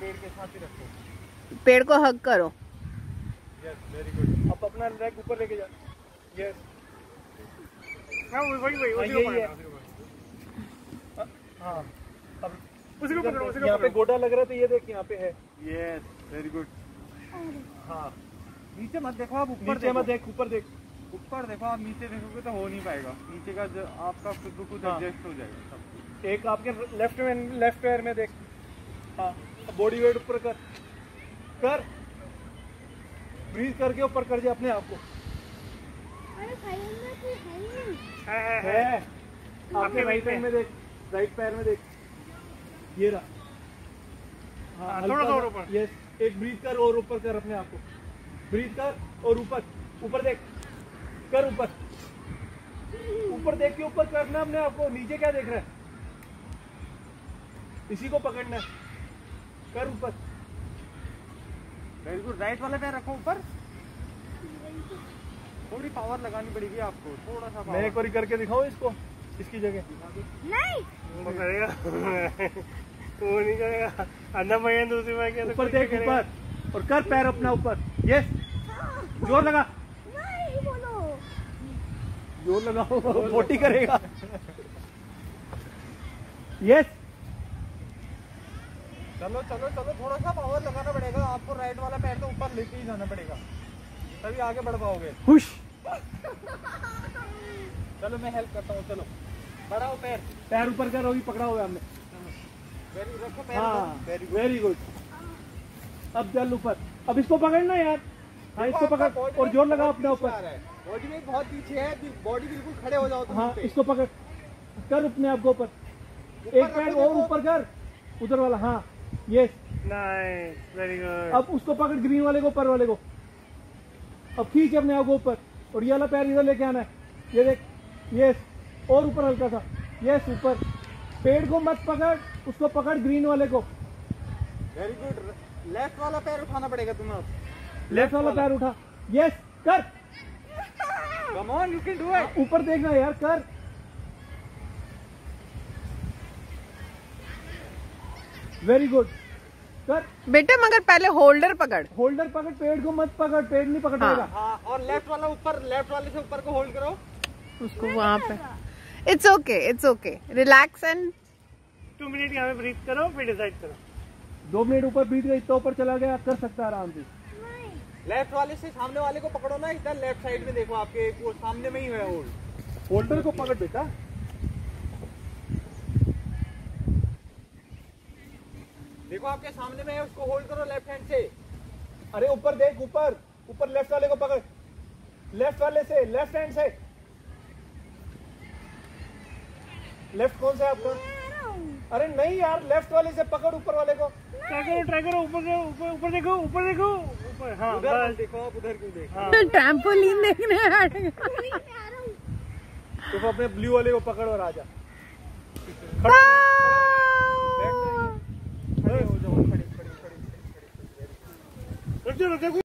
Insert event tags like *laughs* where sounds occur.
पेड़ के साथ ही रखो। पेड़ को हक करो। यस वेरी गुड अब अपना लेग ऊपर लेके जा। यस हाँ वही वही वही हाँ, अब उसी को पकड़ो उसी को यहाँ पे गोटा लग रहा है तो ये देख यहाँ पे है। यस वेरी गुड हाँ। नीचे मत देखो आप ऊपर नीचे मत देख। ऊपर देख। ऊपर देखो आप नीचे देखोगे तो हो नहीं पाएगा। नीचे का आपका खुद ब खुद हाँ। एडजस्ट हो जाएगा सब। एक आपके लेफ़्ट में लेफ़्ट पैर में देख। हाँ बॉडी वेट ऊपर कर। कर। ब्रीज करके ऊपर कर जा अपने आप को। अरे भाई है है है है है। आपके राइट वहीं हैंड पे। में देख। राइट पैर में देख। ये रहा। हाँ, थोड़ा और सा- ऊपर। यस एक ब्रीज कर और ऊपर कर अपने आप को। ब्रीज कर और ऊपर। ऊपर देख। कर ऊपर। ऊपर देख के ऊपर करना अपने आप को। नीचे क्या देख रहा है? इसी को पकड़ना है। कर ऊपर। वेरी गुड राइट वाला पैर रखो ऊपर। थोड़ी पावर लगानी पड़ेगी आपको थोड़ा सा मैं एक बार करके दिखाऊँ इसको? इसकी जगह। नहीं। वो करेगा। *laughs* वो नहीं करेगा। अन्ना भैया दूसरी बार क्या ऊपर देख ऊपर और कर पैर अपना ऊपर। यस ज़ोर लगा। नहीं बोलो। ज़ोर लगाओ। पोटी करेगा। यस चलो चलो चलो थोड़ा सा पावर लगाना पड़ेगा। आपको राइट वाला पैर तो ऊपर लेके ही जाना पड़ेगा। तभी आगे बढ़ पाओगे। खुश। चलो मैं हेल्प करता हूँ चलो। बढ़ाओ पैर। पैर ऊपर कर पकड़ा हुआ हमने। वेरी रखो पैर हाँ गुड अब चल ऊपर। अब इसको पकड़ना यार। हाँ इसको पकड़। और ज़ोर लगा अपने ऊपर। बॉडी वेट बहुत पीछे है। बॉडी बिल्कुल खड़े हो जाओ हाँ इसको पकड़। कर अपने आप को ऊपर। एक पैर और ऊपर कर। उधर वाला हाँ। यस नाइस वेरी गुड अब उसको पकड़ ग्रीन वाले को ऊपर वाले को। अब खींच अपने आप को ऊपर। और ये वाला पैर इधर लेके आना है। ये देख। यस और ऊपर हल्का सा। यस ऊपर। पेड़ को मत पकड़। उसको पकड़ ग्रीन वाले को। वेरी गुड लेफ़्ट वाला पैर उठाना पड़ेगा तुम्हें अब। लेफ़्ट वाला पैर उठा। यस कर। Come on you can do it ऊपर देखना यार कर। वेरी गुड कर बेटा मगर पहले होल्डर पकड़। होल्डर पकड़ पेड़ को मत पकड़ पेड़ नहीं पकड़ेगा हाँ। और लेफ़्ट वाला ऊपर लेफ़्ट वाले से ऊपर को होल्ड करो। उसको वहाँ पे। It's okay it's okay relax and two minute यहाँ पे ब्रीथ करो फिर डिसाइड करो। दो मिनट ऊपर बीत गई तो ऊपर चला गया कर सकता आराम से। लेफ़्ट वाले से सामने वाले को पकड़ो ना इधर लेफ़्ट साइड में देखो आपके सामने में ही है होल्ड होल्डर को पकड़ बेटा। देखो आपके सामने में है उसको होल्ड करो लेफ़्ट हैंड से। अरे ऊपर देख ऊपर। ऊपर लेफ़्ट वाले को पकड़। लेफ़्ट वाले से लेफ़्ट हैंड से। लेफ़्ट कौन सा है आपका? अरे नहीं यार लेफ़्ट वाले से पकड़ ऊपर वाले को। ट्राई करो ट्राई करो ऊपर से ऊपर ऊपर देखो ऊपर देखो। ऊपर हाँ उधर देखो आप उधर क्यों देखो हाँ? ट्रैम्पोलिन देखने आ रहे तो अपने ब्लू वाले को पकड़ और आजा खड़े हो